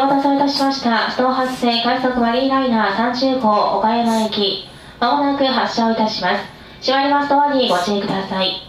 お待たせいたしました。ストー発生快速マリーライナー30号岡山駅。まもなく発車をいたします。閉まりますドアにご注意ください。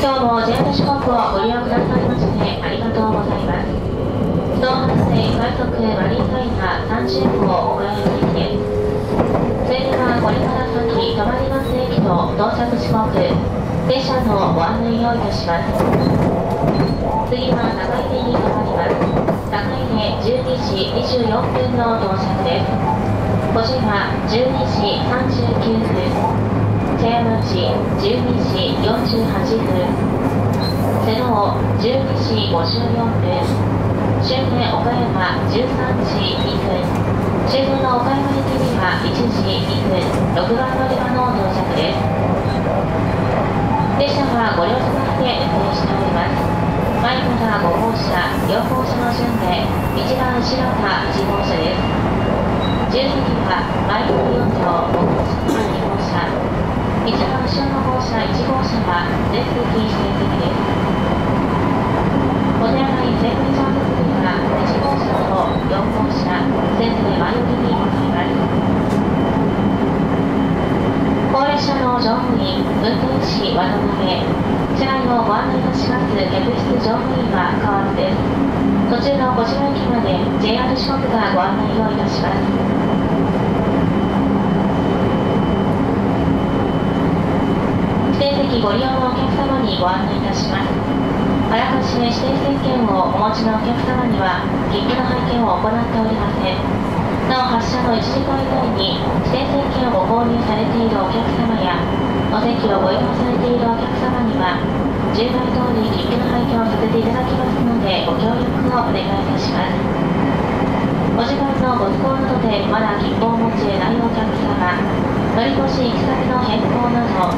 今日も JR 四国をご利用くださいましてありがとうございます。ストーン発生快速マリーライナー30号岡山駅です。それではこれから先止まります駅と到着時刻、電車のご案内をいたします。次は高出に停まります。高出12時24分の到着です。5時は12時39分。茶屋町12時48分瀬能12時54分終点岡山13時2分。終点の岡山駅には1時2分。6番乗り場の到着です。列車はご両様で運転しております。前から5号車4号車の順で一番後ろが1号車です。12時は前の4両5号車から2号車一番後ろの号車1号車は全席指定席です。お手洗いセーフリゾート組は1号車と4号車、全て前寄りにございます。高齢者の乗務員、運転士、渡辺、車内をご案内いたします客室乗務員は川津です。途中の小島駅まで JR 四国がご案内をいたします。指定席ご利用のお客様にご案内いたします。あらかじめ指定席券をお持ちのお客様には、切符の拝見を行っておりません。なお発車の1時間以内に指定席券をご購入されているお客様や、お席をご利用されているお客様には、従来通り切符の拝見をさせていただきますので、ご協力をお願いいたします。お時間のご都合などでまだ切符をお持ちでないお客様、乗り越し行き先の変更など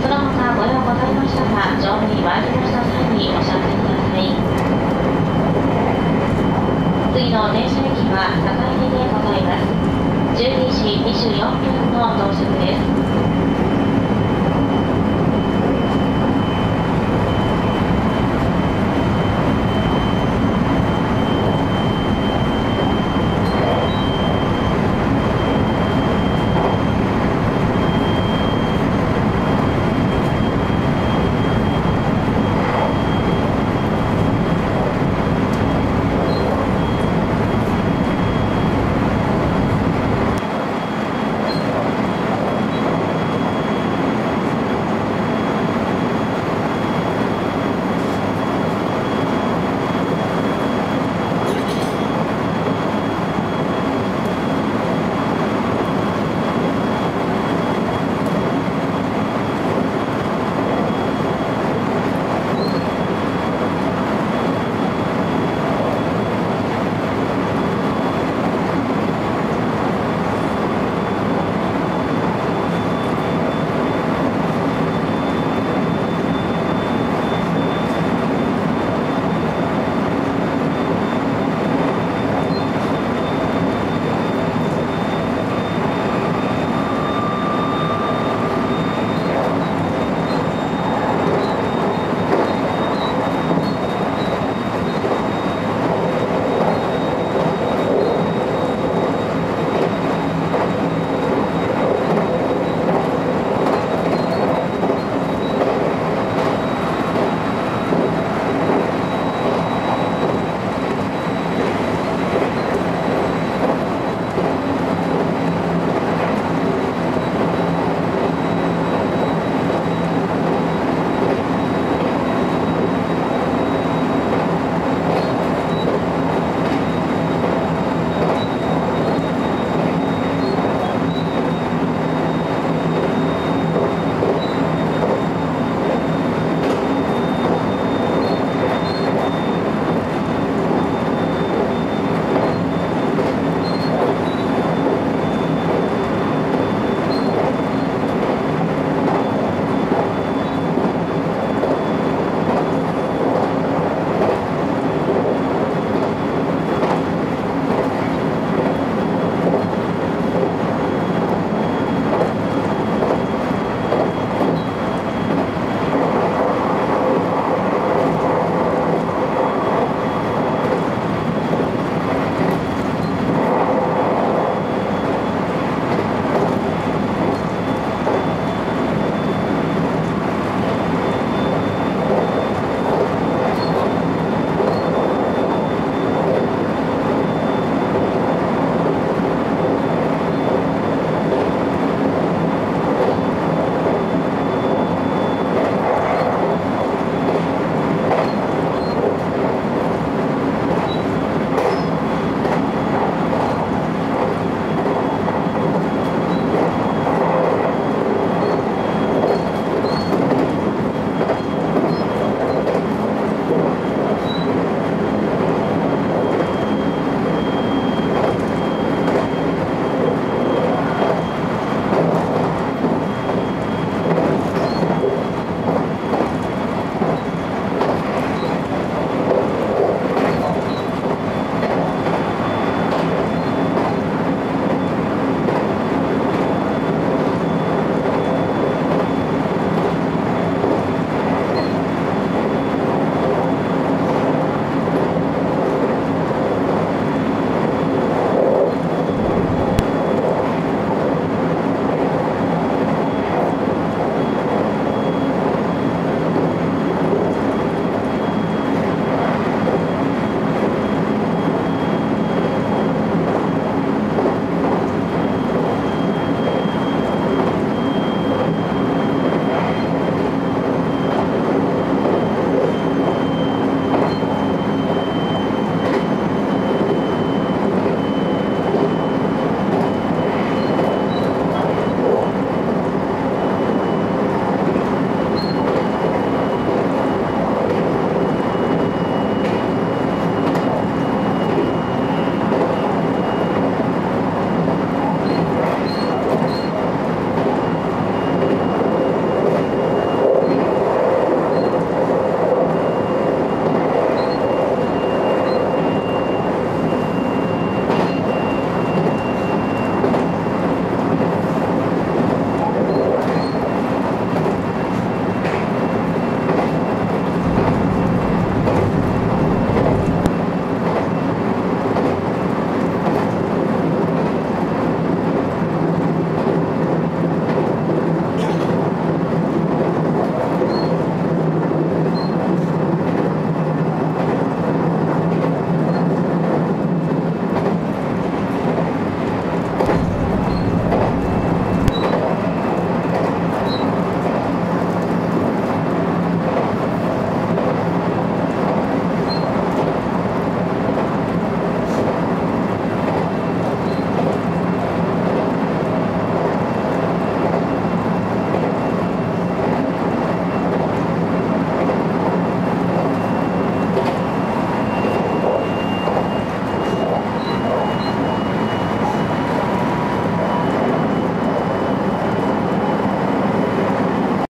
その他ご用ございましたら乗務に参りました際にお知らせください。次の電車駅は境目でございます。12時24分の到着です。